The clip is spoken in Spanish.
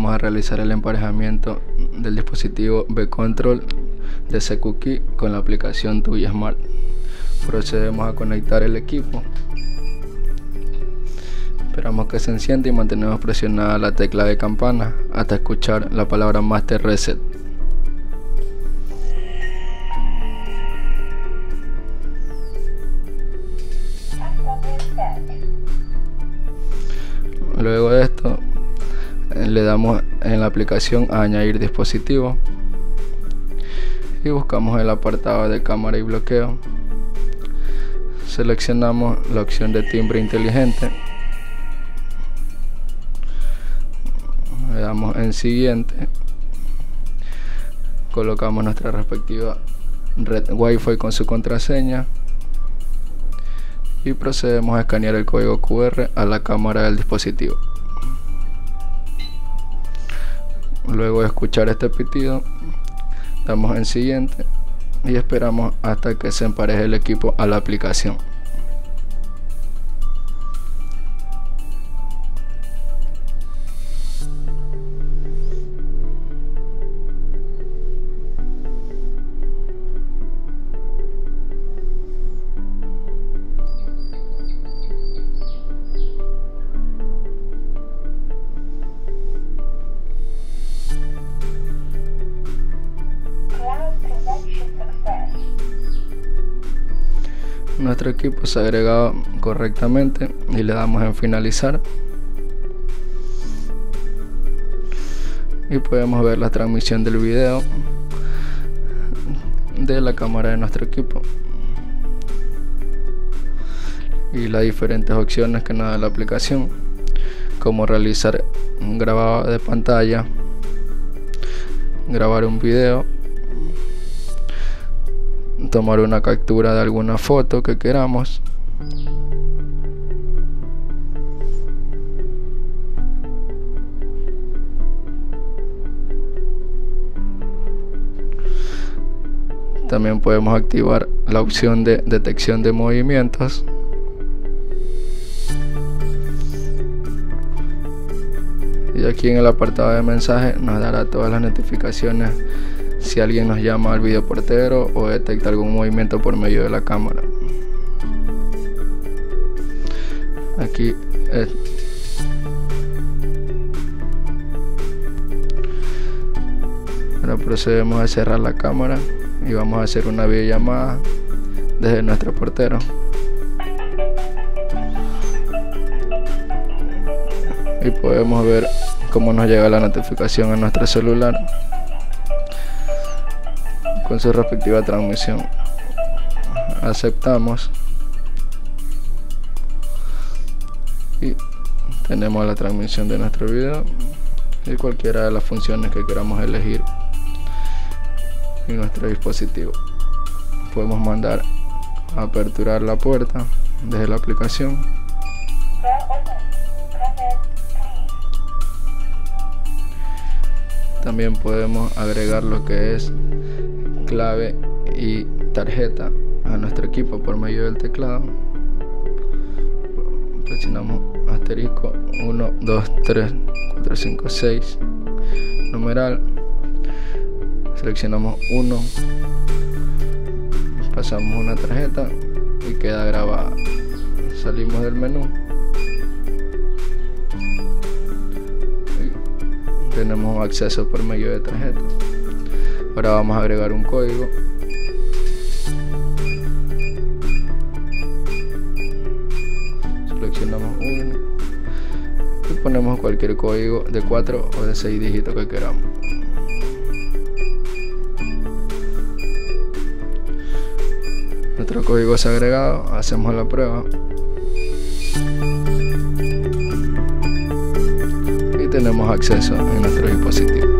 vamos a realizar el emparejamiento del dispositivo B-Control de CQKey con la aplicación TUI Smart. Procedemos a conectar el equipo. Esperamos que se encienda y mantenemos presionada la tecla de campana hasta escuchar la palabra Master Reset. Luego de esto le damos en la aplicación a añadir dispositivo y buscamos el apartado de cámara y bloqueo. Seleccionamos la opción de timbre inteligente. Le damos en siguiente. Colocamos nuestra respectiva red Wi-Fi con su contraseña y procedemos a escanear el código QR a la cámara del dispositivo. Luego de escuchar este pitido, damos en siguiente y esperamos hasta que se empareje el equipo a la aplicación. Nuestro equipo se ha agregado correctamente y le damos en finalizar. Y podemos ver la transmisión del video de la cámara de nuestro equipo. Y las diferentes opciones que nos da la aplicación como realizar un grabado de pantalla grabar un video tomar una captura de alguna foto que queramos. También podemos activar la opción de detección de movimientos. Y aquí en el apartado de mensaje nos dará todas las notificaciones si alguien nos llama al videoportero o detecta algún movimiento por medio de la cámara. Aquí ahora procedemos a cerrar la cámara y vamos a hacer una videollamada desde nuestro portero. Y podemos ver cómo nos llega la notificación a nuestro celular con su respectiva transmisión. Aceptamos. Y tenemos la transmisión de nuestro video y cualquiera de las funciones que queramos elegir en nuestro dispositivo. Podemos mandar a aperturar la puerta desde la aplicación. También podemos agregar lo que es clave y tarjeta a nuestro equipo por medio del teclado. Presionamos asterisco 1, 2, 3, 4, 5, 6, numeral. Seleccionamos 1, pasamos una tarjeta y queda grabada. Salimos del menú. tenemos acceso por medio de tarjeta. Ahora vamos a agregar un código. Seleccionamos uno y ponemos cualquier código de 4 o de 6 dígitos que queramos. Nuestro código es agregado, hacemos la prueba. Y tenemos acceso en nuestro dispositivo.